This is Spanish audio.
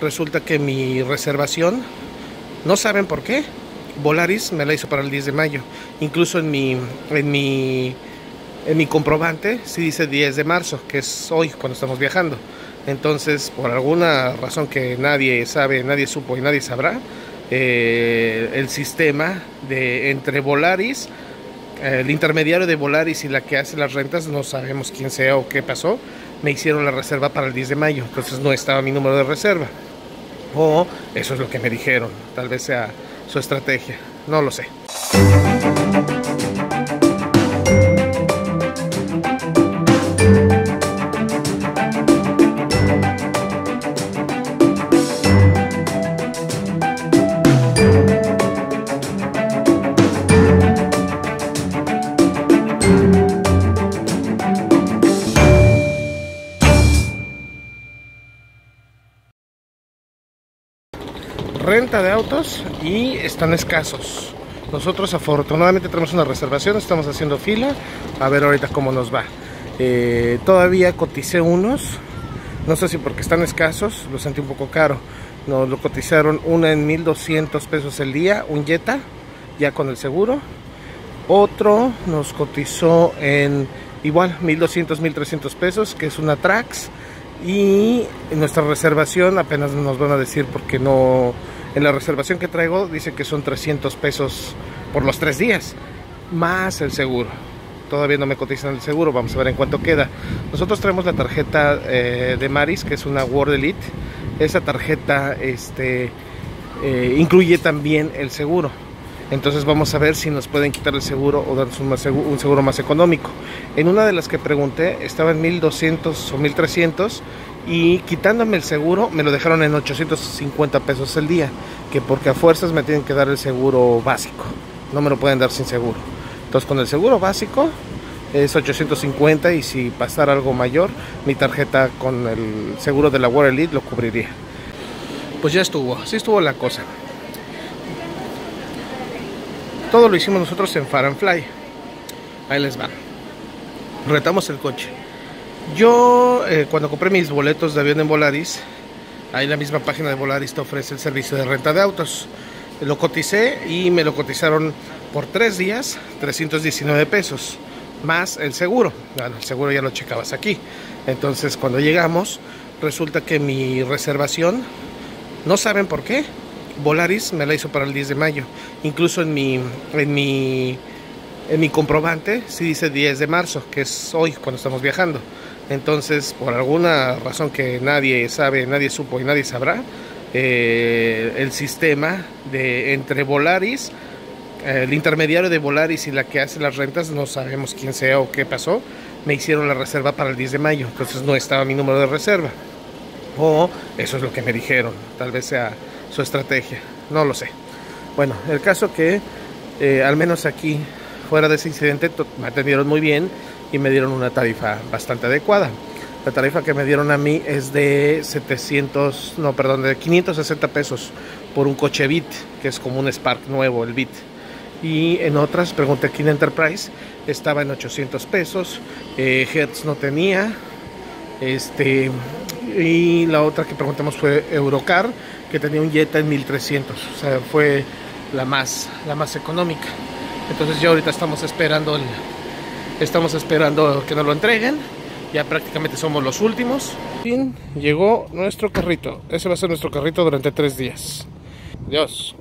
resulta que mi reservación, no saben por qué, Volaris me la hizo para el 10 de mayo. Incluso en mi, en mi, en mi comprobante sí dice 10 de marzo, que es hoy cuando estamos viajando. Entonces, por alguna razón que nadie sabe, nadie supo y nadie sabrá, eh, el sistema de entre Volaris, el intermediario de Volaris y la que hace las rentas, no sabemos quién sea o qué pasó, me hicieron la reserva para el 10 de mayo, entonces no estaba mi número de reserva. O eso es lo que me dijeron, tal vez sea su estrategia, no lo sé. Renta de autos y están escasos. Nosotros afortunadamente tenemos una reservación, estamos haciendo fila, a ver ahorita cómo nos va. Eh, todavía coticé unos, no sé si porque están escasos, lo sentí un poco caro. Nos lo cotizaron una en 1200 pesos el día, un Jetta, ya con el seguro. Otro nos cotizó en igual 1200, 1300 pesos, que es una Trax. Y nuestra reservación apenas nos van a decir porque no en la reservación que traigo dice que son 300 pesos por los tres días, más el seguro. Todavía no me cotizan el seguro, vamos a ver en cuánto queda. Nosotros traemos la tarjeta eh, de Maris, que es una World Elite. Esa tarjeta este, eh, incluye también el seguro. Entonces vamos a ver si nos pueden quitar el seguro o darnos un, seguro, un seguro más económico. En una de las que pregunté estaba en 1200 o 1300 y quitándome el seguro me lo dejaron en 850 pesos el día, que porque a fuerzas me tienen que dar el seguro básico, no me lo pueden dar sin seguro. Entonces con el seguro básico es 850 y si pasara algo mayor, mi tarjeta con el seguro de la World Elite lo cubriría. Pues ya estuvo, así estuvo la cosa. Todo lo hicimos nosotros en Far and Fly. Ahí les va. Retamos el coche yo, eh, cuando compré mis boletos de avión en Volaris, ahí la misma página de Volaris te ofrece el servicio de renta de autos. Lo coticé y me lo cotizaron por tres días, 319 pesos, más el seguro. Bueno, el seguro ya lo checabas aquí. Entonces, cuando llegamos, resulta que mi reservación, no saben por qué, Volaris me la hizo para el 10 de mayo. Incluso en mi, en mi, en mi comprobante sí dice 10 de marzo, que es hoy cuando estamos viajando. Entonces, por alguna razón que nadie sabe, nadie supo y nadie sabrá, eh, el sistema de entre Volaris, el intermediario de Volaris y la que hace las rentas, no sabemos quién sea o qué pasó, me hicieron la reserva para el 10 de mayo, entonces no estaba mi número de reserva. O eso es lo que me dijeron, tal vez sea su estrategia, no lo sé. Bueno, el caso que eh, al menos aquí, fuera de ese incidente, me atendieron muy bien y me dieron una tarifa bastante adecuada. La tarifa que me dieron a mí es de 700, no, perdón, de 560 pesos por un coche Bit, que es como un Spark nuevo, el Bit. Y en otras, pregunté aquí en Enterprise, estaba en 800 pesos, eh, Hertz no tenía, este, y la otra que preguntamos fue Eurocar, que tenía un Jetta en 1300, o sea, fue la más, la más económica. Entonces ya ahorita estamos esperando el, Estamos esperando que nos lo entreguen. Ya prácticamente somos los últimos. Fin, llegó nuestro carrito. Ese va a ser nuestro carrito durante tres días. Adiós.